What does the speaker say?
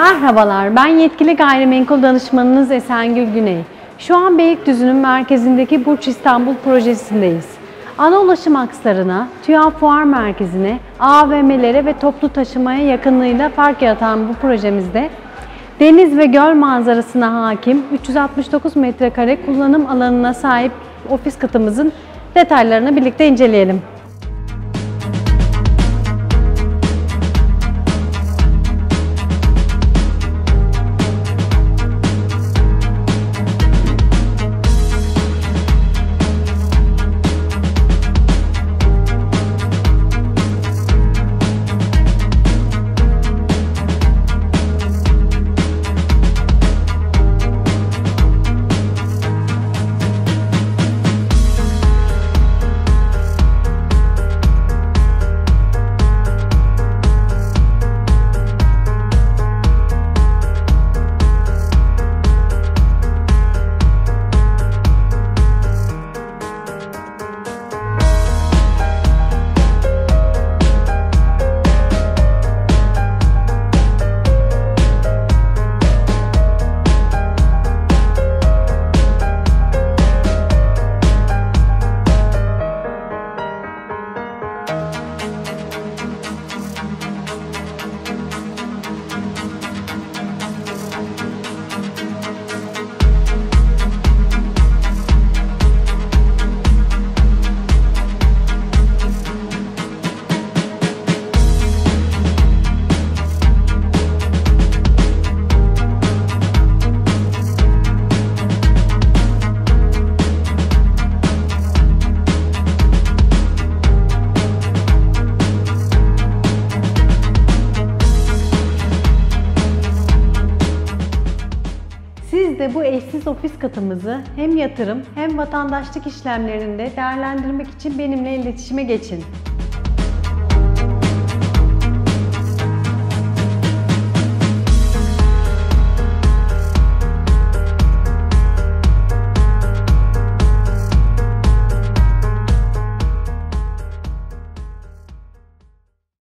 Merhabalar, ben yetkili gayrimenkul danışmanınız Esengül Güney. Şu an Beylikdüzü'nün merkezindeki Burç İstanbul projesindeyiz. Ana ulaşım akslarına, TÜYAP Fuar Merkezi'ne, AVM'lere ve toplu taşımaya yakınlığıyla park yaratan bu projemizde deniz ve göl manzarasına hakim 369 metrekare kullanım alanına sahip ofis katımızın detaylarını birlikte inceleyelim. De bu eşsiz ofis katımızı hem yatırım hem vatandaşlık işlemlerinde değerlendirmek için benimle iletişime geçin.